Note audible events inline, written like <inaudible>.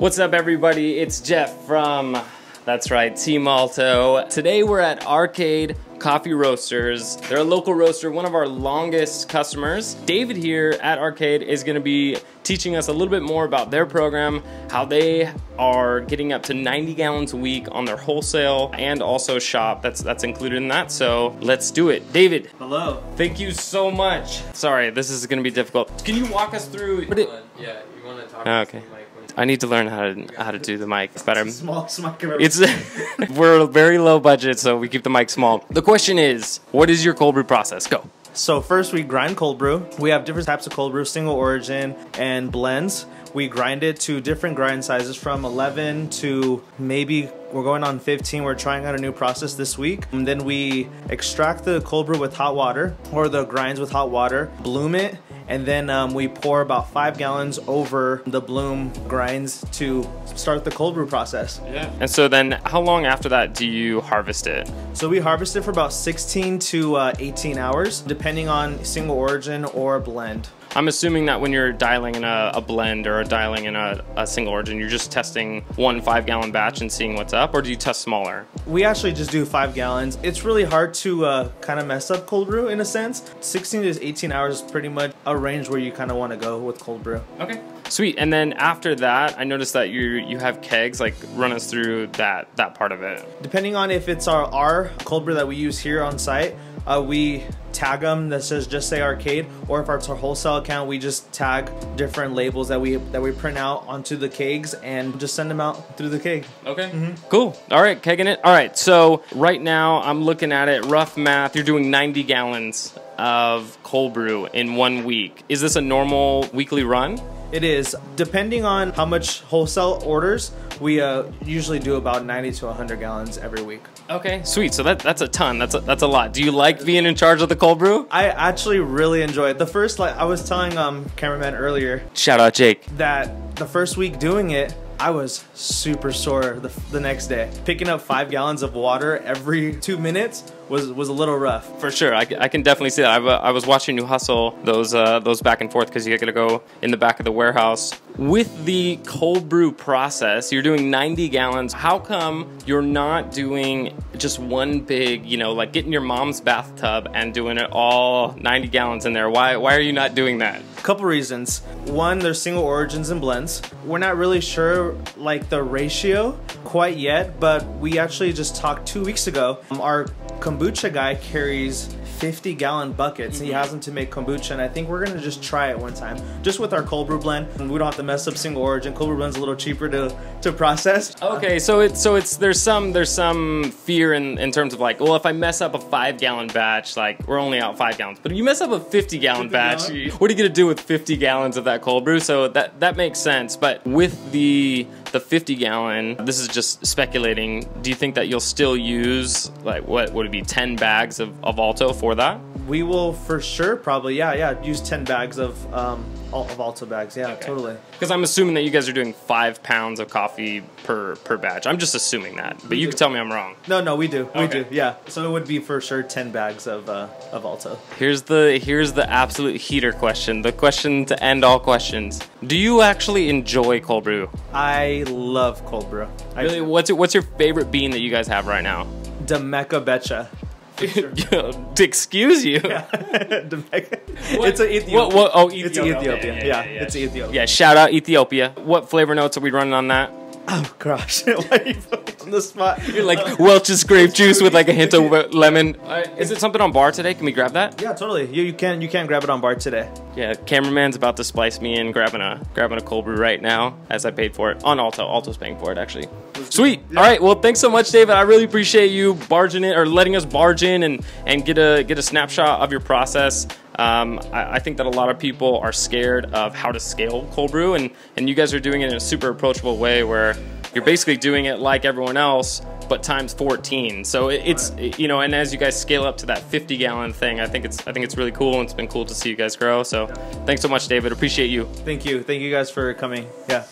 What's up, everybody? It's Jeff from, that's right, Team Alto. Today we're at Arcade Coffee Roasters. They're a local roaster, one of our longest customers. David here at Arcade is gonna be teaching us a little bit more about their program, how they are getting up to 90 gallons a week on their wholesale and also shop. That's that's included in that. So let's do it. David. Hello. Thank you so much. Sorry, this is gonna be difficult. Can you walk us through? What it, Yeah, you want to talk Oh, okay. I need to learn how to how to do the mic better. Small, <laughs> small camera. It's <laughs> we're very low budget, so we keep the mic small. The question is, what is your cold brew process? Go. So first we grind cold brew. We have different types of cold brew, single origin and blends. We grind it to different grind sizes from 11 to maybe we're going on 15. We're trying out a new process this week. And then we extract the cold brew with hot water or the grinds with hot water, bloom it, and then um, we pour about five gallons over the bloom grinds to start the cold brew process. Yeah. And so then, how long after that do you harvest it? So we harvest it for about 16 to uh, 18 hours, depending on single origin or blend. I'm assuming that when you're dialing in a, a blend or dialing in a, a, single origin, you're just testing one five gallon batch and seeing what's up, or do you test smaller? We actually just do five gallons. It's really hard to uh, kind of mess up cold brew in a sense. 16 to 18 hours is pretty much a range where you kind of want to go with cold brew. Okay. Sweet. And then after that, I noticed that you you have kegs. Like, run us through that that part of it. Depending on if it's our our cold brew that we use here on site, uh, we tag them that says just say arcade or if it's our wholesale account we just tag different labels that we that we print out onto the kegs and just send them out through the keg. Okay. Mm-hmm. cool. All right kegging it. All right so right now i'm looking at it. Rough math you're doing 90 gallons of cold brew in one week. Is this a normal weekly run it is. Depending on how much wholesale orders we uh, usually do about 90 to 100 gallons every week. Okay sweet. So that that's a ton. That's a, that's a lot. Do you like being in charge of the cold brew? I actually really enjoy it. The first like i was telling um cameraman earlier shout out jake. that the first week doing it I was super sore the, the next day. Picking up five gallons of water every two minutes was was a little rough. For sure, I, I can definitely see that. I, I was watching you hustle those uh, those back and forth because you got to go in the back of the warehouse. With the cold brew process, you're doing 90 gallons. How come you're not doing just one big, you know, like getting your mom's bathtub and doing it all 90 gallons in there? Why why are you not doing that? Couple reasons. One, there's single origins and blends. We're not really sure like the ratio quite yet, but we actually just talked two weeks ago. Um, our kombucha guy carries 50 gallon buckets and he mm-hmm. has them to make kombucha and I think we're gonna just try it one time. Just with our cold brew blend. We don't have to mess up single origin. Cold brew blend's a little cheaper to to process. Okay so it's so it's there's some there's some fear in in terms of like well if I mess up a five gallon batch like we're only out five gallons. But if you mess up a 50 gallon 50 batch gallon? what are you gonna do with 50 gallons of that cold brew? So that that makes sense. But with the the 50 gallon this is just speculating. Do you think that you'll still use like what would it be 10 bags of, of alto for that we will for sure probably yeah yeah use 10 bags of um of alto bags. Yeah okay. totally. Because i'm assuming that you guys are doing five pounds of coffee per per batch. I'm just assuming that but we you do. can tell me i'm wrong. No no we do. Okay. we do. Yeah. So it would be for sure 10 bags of uh of alto. Here's the here's the absolute heater question the question to end all questions. Do you actually enjoy cold brew? I love cold brew. Really? what's it, what's your favorite bean that you guys have right now? Demeka Becha. Sure. <laughs> to excuse you. Yeah. <laughs> it's a Ethiopia. What, what, oh, Ethiopia. It's Ethiopia. Yeah, yeah, yeah, it's Ethiopia. Yeah, shout out Ethiopia. What flavor notes are we running on that? Oh gosh, <laughs> why are you on the spot? You're like Welch's grape juice with like a hint of <laughs> lemon. Uh, is it something on bar today? Can we grab that? Yeah, totally. You, you can you can grab it on bar today. Yeah, cameraman's about to splice me in, grabbing a grabbing a cold brew right now as I paid for it on Alto. Alto's paying for it actually. Sweet. Yeah. All right. Well, thanks so much, David. I really appreciate you barging in or letting us barge in and and get a get a snapshot of your process. Um, I, I, think that a lot of people are scared of how to scale cold brew, and, and you guys are doing it in a super approachable way where you're basically doing it like everyone else, but times 14. So it, it's you know, and as you guys scale up to that 50 gallon thing, I think it's I think it's really cool, and it's been cool to see you guys grow. So thanks so much, David. Appreciate you. Thank you. Thank you guys for coming. Yeah.